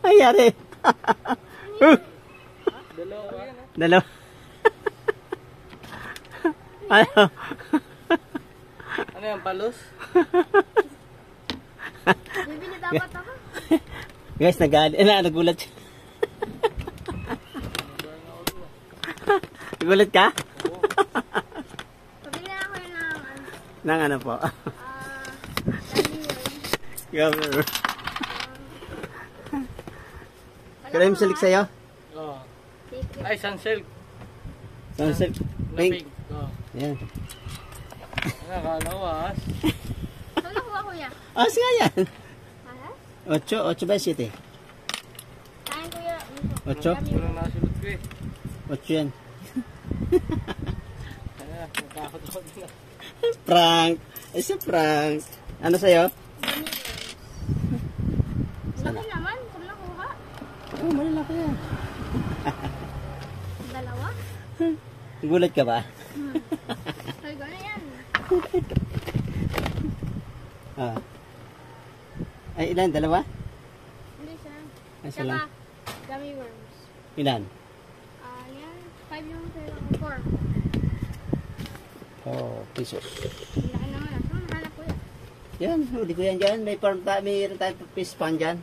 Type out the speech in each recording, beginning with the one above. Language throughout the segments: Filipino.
Ayari. uh, Dalawa yan. ah. dalawa. ano? Ano yan, palos? Bibili dapat ako. Guys, nag eh, na, nagulat siya. nagulat ka? Pabili na ako yun ng, ano, Nang ano po? ah, Cover. Cream silk sa'yo? Oo. Secret. Ay, sunsilk. Sunsilk. Na Pink. pink. Oo. Yan. Ano, kalawas. Saan nakuha kuya? Ah, siya yan. Alas? Ocho, ocho ba siete? Kain kuya. Ocho? Wala nasulot ko eh. Ocho yan. Prank. Ay, si prank. Ano sa'yo? Laki naman. Nakuha? Oh, malalaki yan. Dalawa? Gulat ka ba? Ay, gano'n yan. Ah. Ay, ilan? Dalawa? Hindi siya. Ay, isa Tsaka, lang. gummy worms. Ilan? Ah, yan. Five yung sa'yo. Four. Oh, pesos. Ang Laki naman. ah. Saan nahanap kuya? Yan, huli ko yan dyan. May farm ta, mayroon tayong fish pan dyan.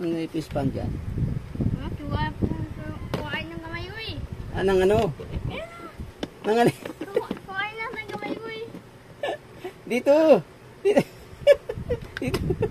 May fish pan dyan. Ah, tuwa. Kuhain ng kamay ko eh. Anong ano? Nang ano? Kuha- Kuhain lang ng kamay ko eh. Dito! Dito! Dito!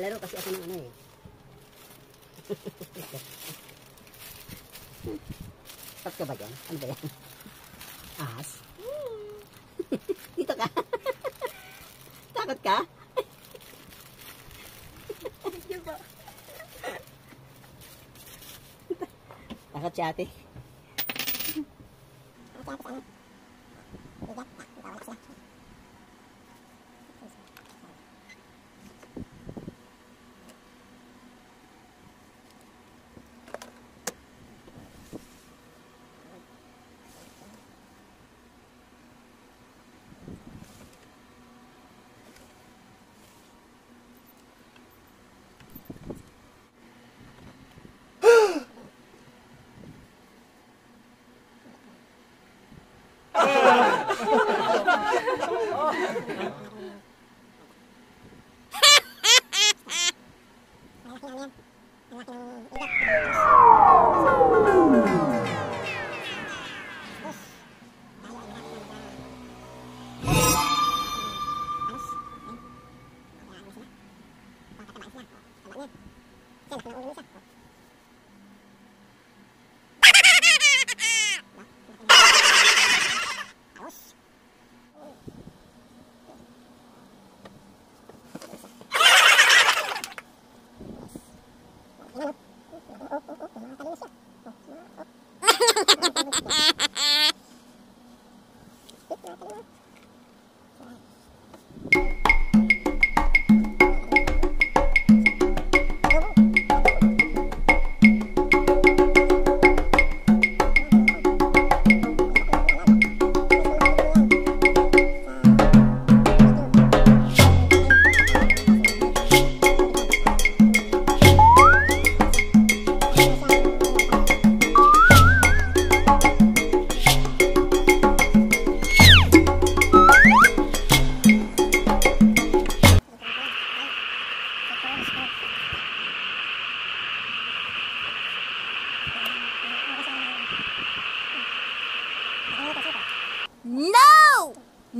Lalaro kasi ako ng ano eh. Stop ka ba dyan? Ano ba yan? Ahas? Dito ka? Takot ka? Takot si ate. 어.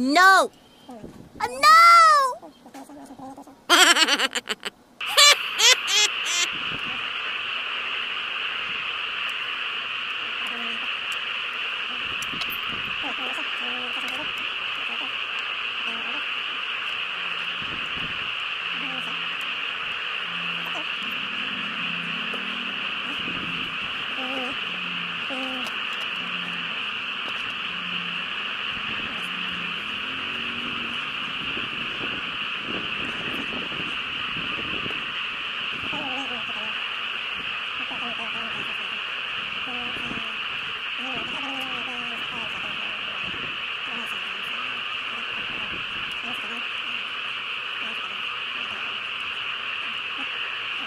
No! Oh. Uh, no! Oh.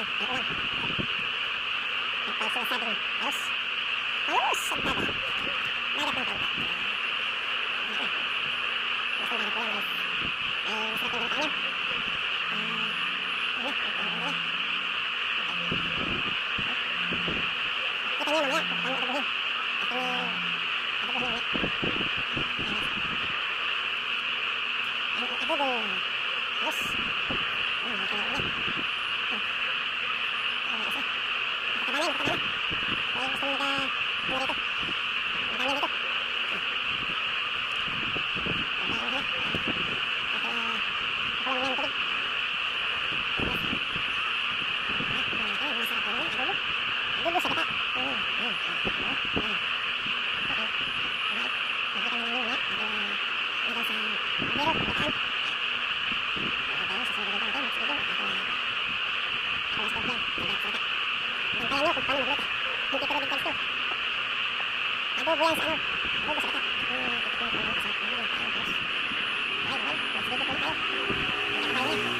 ya heeh sampai selesai Gracias. Uh, no! Adobo yan sa ano? Adobo sa kata. Hmm, ito yung adobo sa ano? Adobo sa ano? Ay, ay, mas dito po tayo. Nakakain niya.